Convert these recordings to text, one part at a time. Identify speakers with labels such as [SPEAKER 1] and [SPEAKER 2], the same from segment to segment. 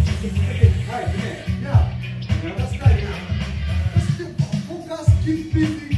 [SPEAKER 1] Right, yeah. Now, that's right now. Let's do focus, keep busy.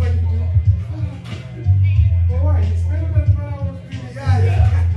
[SPEAKER 1] Thank you.